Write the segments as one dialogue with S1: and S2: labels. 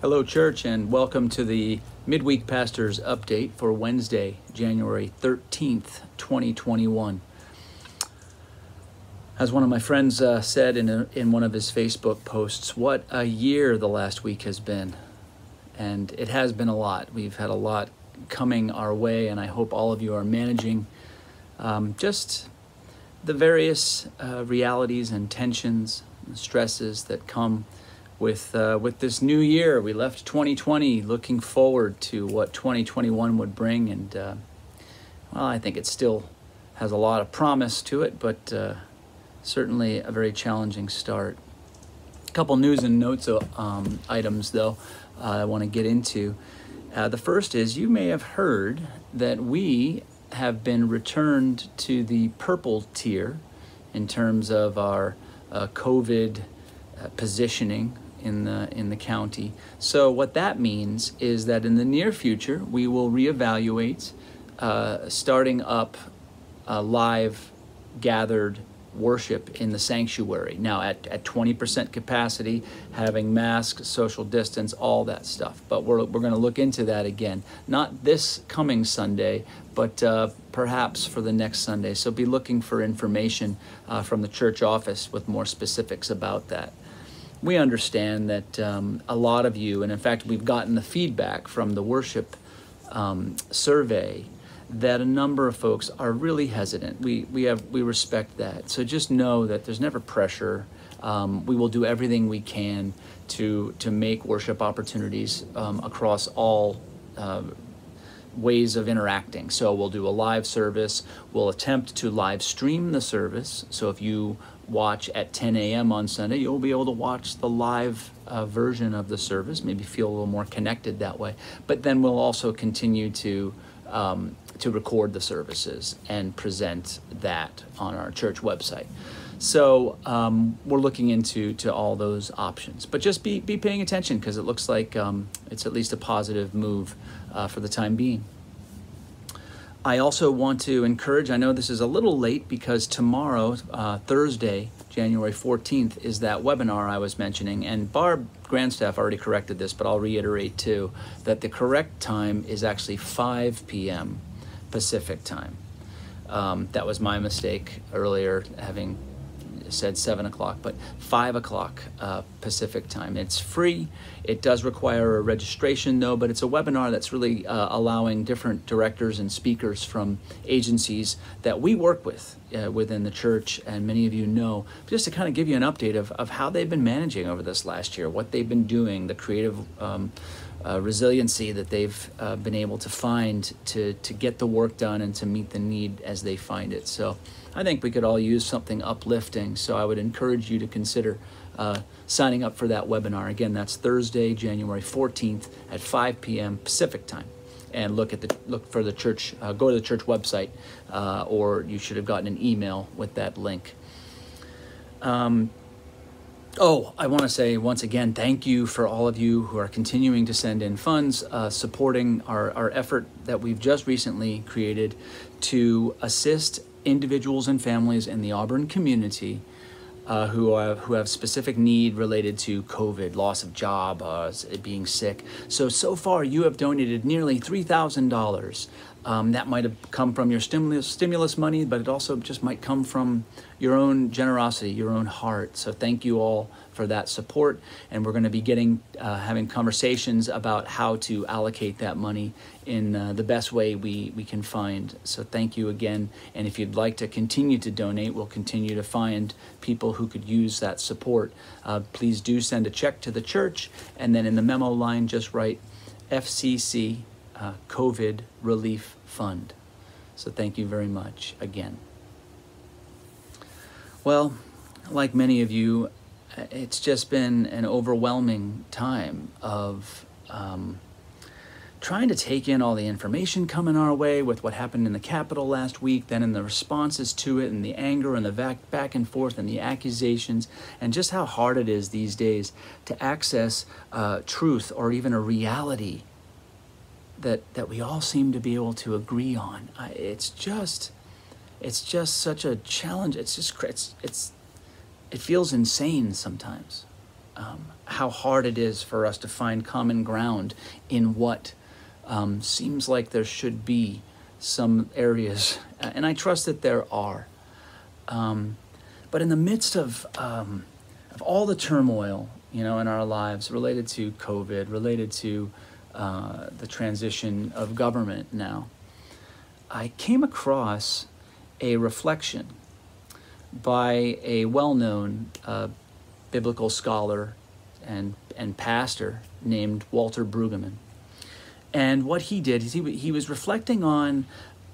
S1: Hello, church, and welcome to the Midweek Pastors Update for Wednesday, January 13th, 2021. As one of my friends uh, said in, a, in one of his Facebook posts, what a year the last week has been. And it has been a lot. We've had a lot coming our way, and I hope all of you are managing um, just the various uh, realities and tensions, and stresses that come with uh, with this new year. We left 2020 looking forward to what 2021 would bring, and uh, well, I think it still has a lot of promise to it, but uh, certainly a very challenging start. A couple news and notes uh, um, items, though, uh, I want to get into. Uh, the first is you may have heard that we have been returned to the purple tier in terms of our COVID positioning in the in the county. So what that means is that in the near future we will reevaluate uh, starting up a live gathered worship in the sanctuary. Now at, at 20% capacity, having masks, social distance, all that stuff. But we're, we're going to look into that again. Not this coming Sunday, but uh, perhaps for the next Sunday. So be looking for information uh, from the church office with more specifics about that we understand that um, a lot of you, and in fact, we've gotten the feedback from the worship um, survey that a number of folks are really hesitant. We, we, have, we respect that. So just know that there's never pressure. Um, we will do everything we can to, to make worship opportunities um, across all uh, ways of interacting. So we'll do a live service. We'll attempt to live stream the service. So if you watch at 10 a.m. on Sunday, you'll be able to watch the live uh, version of the service, maybe feel a little more connected that way. But then we'll also continue to um, to record the services and present that on our church website. So um, we're looking into to all those options, but just be be paying attention because it looks like um, it's at least a positive move uh, for the time being. I also want to encourage, I know this is a little late because tomorrow, uh, Thursday, January 14th, is that webinar I was mentioning. And Barb Grandstaff already corrected this, but I'll reiterate too that the correct time is actually 5 p.m. Pacific time. Um, that was my mistake earlier, having said 7 o'clock, but 5 o'clock uh, Pacific time. It's free. It does require a registration, though, but it's a webinar that's really uh, allowing different directors and speakers from agencies that we work with uh, within the church, and many of you know, just to kind of give you an update of, of how they've been managing over this last year, what they've been doing, the creative. Um, uh, resiliency that they've uh, been able to find to, to get the work done and to meet the need as they find it. So I think we could all use something uplifting. So I would encourage you to consider uh, signing up for that webinar. Again, that's Thursday, January 14th at 5 p.m. Pacific time. And look at the look for the church. Uh, go to the church website, uh, or you should have gotten an email with that link. Um, Oh, I want to say once again, thank you for all of you who are continuing to send in funds, uh, supporting our, our effort that we've just recently created to assist individuals and families in the Auburn community uh, who, have, who have specific need related to COVID, loss of job, uh, being sick. So, so far you have donated nearly $3,000 um, that might have come from your stimulus, stimulus money, but it also just might come from your own generosity, your own heart. So thank you all for that support. And we're going to be getting, uh, having conversations about how to allocate that money in uh, the best way we, we can find. So thank you again. And if you'd like to continue to donate, we'll continue to find people who could use that support. Uh, please do send a check to the church. And then in the memo line, just write FCC uh, COVID Relief Fund. So thank you very much again. Well, like many of you, it's just been an overwhelming time of um, trying to take in all the information coming our way with what happened in the Capitol last week, then in the responses to it, and the anger and the back, back and forth and the accusations, and just how hard it is these days to access uh, truth or even a reality that that we all seem to be able to agree on. I, it's just it's just such a challenge. It's just it's it's it feels insane sometimes. um, how hard it is for us to find common ground in what um, seems like there should be some areas, and I trust that there are. Um, but in the midst of um, of all the turmoil, you know, in our lives related to COVID, related to uh, the transition of government now, I came across a reflection by a well-known uh, biblical scholar and and pastor named Walter Brueggemann. And what he did is he, he was reflecting on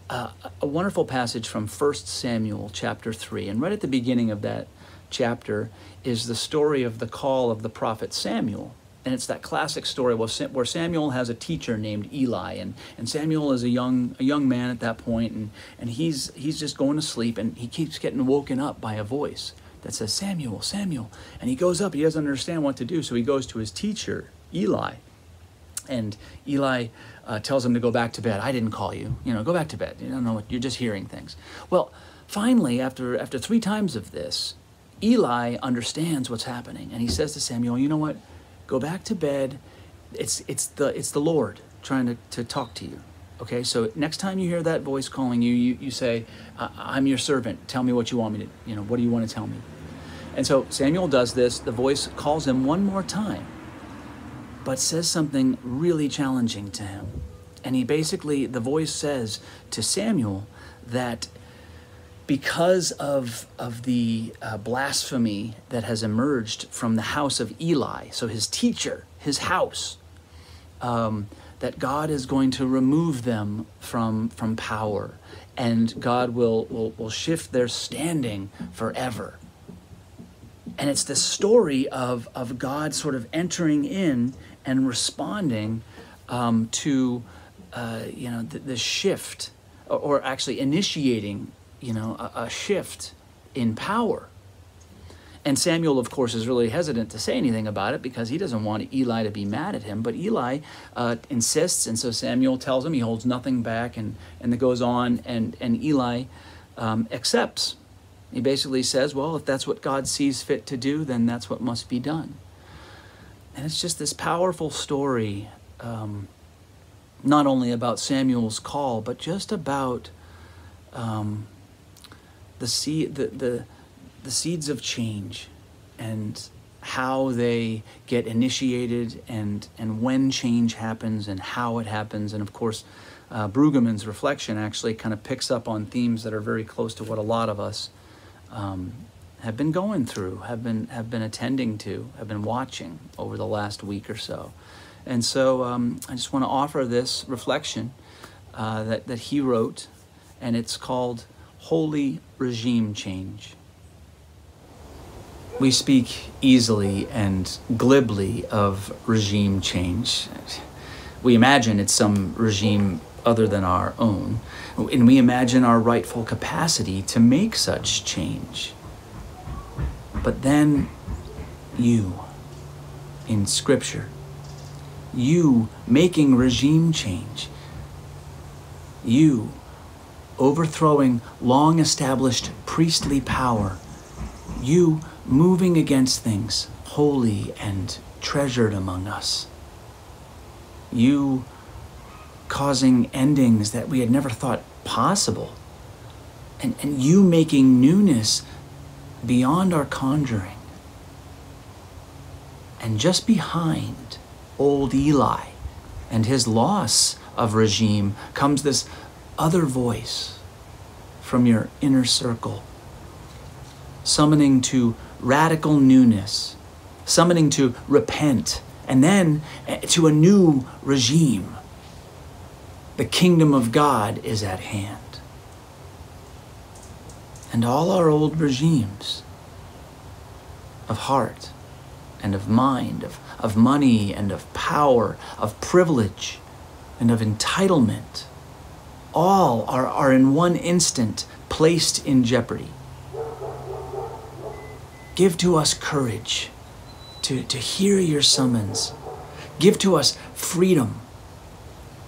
S1: uh, a wonderful passage from 1 Samuel chapter 3. And right at the beginning of that chapter is the story of the call of the prophet Samuel. And it's that classic story where Samuel has a teacher named Eli, and, and Samuel is a young a young man at that point, and, and he's he's just going to sleep, and he keeps getting woken up by a voice that says, Samuel, Samuel. And he goes up, he doesn't understand what to do, so he goes to his teacher, Eli. And Eli uh, tells him to go back to bed. I didn't call you. You know, go back to bed. You don't know what, you're just hearing things. Well, finally, after, after three times of this, Eli understands what's happening. And he says to Samuel, you know what? Go back to bed. It's, it's, the, it's the Lord trying to, to talk to you. Okay, so next time you hear that voice calling you, you, you say, I'm your servant. Tell me what you want me to, you know, what do you want to tell me? And so Samuel does this. The voice calls him one more time but says something really challenging to him. And he basically, the voice says to Samuel that because of, of the uh, blasphemy that has emerged from the house of Eli, so his teacher, his house, um, that God is going to remove them from, from power and God will, will, will shift their standing forever. And it's the story of, of God sort of entering in and responding um, to uh, you know the, the shift or, or, actually initiating you know a, a, shift in power. And samuel of course is really hesitant to say anything about it because he doesn't want eli to be mad at him. But eli uh, insists and so samuel tells him he holds nothing back and and it goes on and and eli um, accepts. He basically says well if that's what god sees fit to do then that's what must be done. And it's just this powerful story, um, not only about Samuel's call, but just about um, the, seed, the, the, the seeds of change and how they get initiated and, and when change happens and how it happens. And of course, uh, Brueggemann's reflection actually kind of picks up on themes that are very close to what a lot of us um, have been going through, have been have been attending to, have been watching over the last week or so. And so um, I just want to offer this reflection uh, that, that he wrote, and it's called Holy Regime Change. We speak easily and glibly of regime change. We imagine it's some regime other than our own, and we imagine our rightful capacity to make such change. But then you, in Scripture, you making regime change, you overthrowing long established priestly power, you moving against things holy and treasured among us, you causing endings that we had never thought possible, and, and you making newness beyond our conjuring. And just behind old Eli and his loss of regime comes this other voice from your inner circle, summoning to radical newness, summoning to repent, and then eh, to a new regime. The kingdom of God is at hand and all our old regimes of heart and of mind, of, of money and of power, of privilege and of entitlement, all are, are in one instant placed in jeopardy. Give to us courage to, to hear your summons. Give to us freedom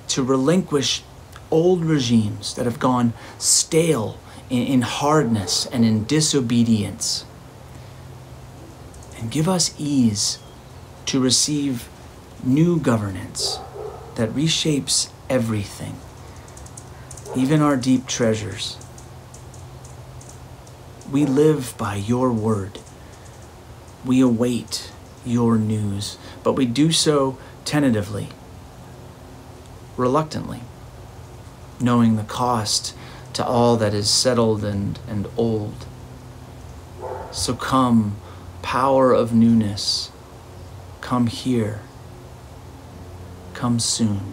S1: to relinquish old regimes that have gone stale in, in hardness and in disobedience. And give us ease to receive new governance that reshapes everything, even our deep treasures. We live by your word. We await your news, but we do so tentatively, reluctantly, knowing the cost to all that is settled and, and old. So come, power of newness, come here, come soon.